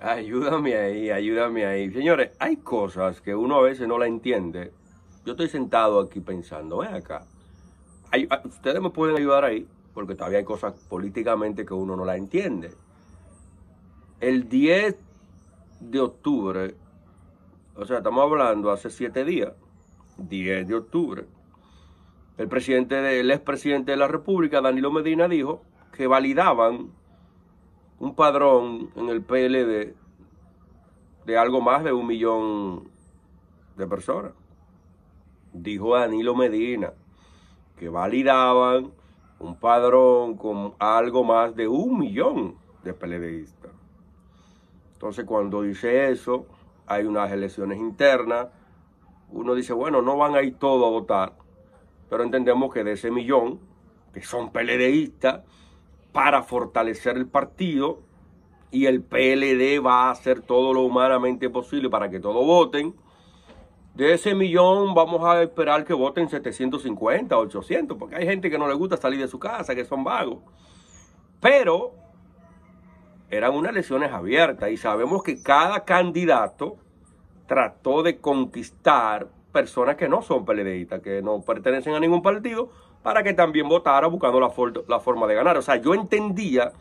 Ayúdame ahí, ayúdame ahí. Señores, hay cosas que uno a veces no la entiende. Yo estoy sentado aquí pensando, ven acá. Ustedes me pueden ayudar ahí, porque todavía hay cosas políticamente que uno no la entiende. El 10 de octubre, o sea, estamos hablando hace siete días, 10 de octubre, el presidente, el expresidente de la República, Danilo Medina, dijo que validaban un padrón en el PLD de algo más de un millón de personas. Dijo Danilo Medina que validaban un padrón con algo más de un millón de PLDistas. Entonces cuando dice eso, hay unas elecciones internas, uno dice, bueno, no van a ir todos a votar, pero entendemos que de ese millón, que son PLDistas, para fortalecer el partido y el PLD va a hacer todo lo humanamente posible para que todos voten. De ese millón vamos a esperar que voten 750, 800, porque hay gente que no le gusta salir de su casa, que son vagos. Pero eran unas elecciones abiertas y sabemos que cada candidato trató de conquistar personas que no son PLDistas, que no pertenecen a ningún partido, para que también votara buscando la, forma de ganar. O sea, yo entendía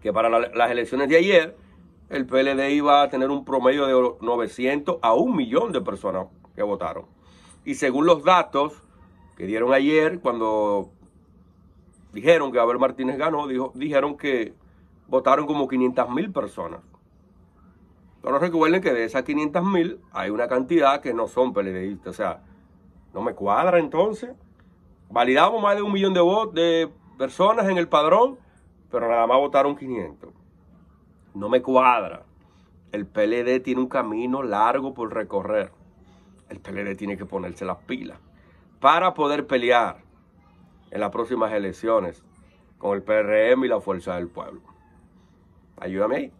que para las elecciones de ayer el PLD iba a tener un promedio de 900 a un millón de personas que votaron. Y según los datos que dieron ayer, cuando dijeron que Abel Martínez ganó, dijo, dijeron que votaron como 500 mil personas. Pero recuerden que de esas 500 mil hay una cantidad que no son PLDistas. O sea, no me cuadra entonces. Validamos más de un millón de, de personas en el padrón, pero nada más votaron 500. No me cuadra. El PLD tiene un camino largo por recorrer. El PLD tiene que ponerse las pilas para poder pelear en las próximas elecciones con el PRM y la Fuerza del Pueblo. Ayúdame ahí.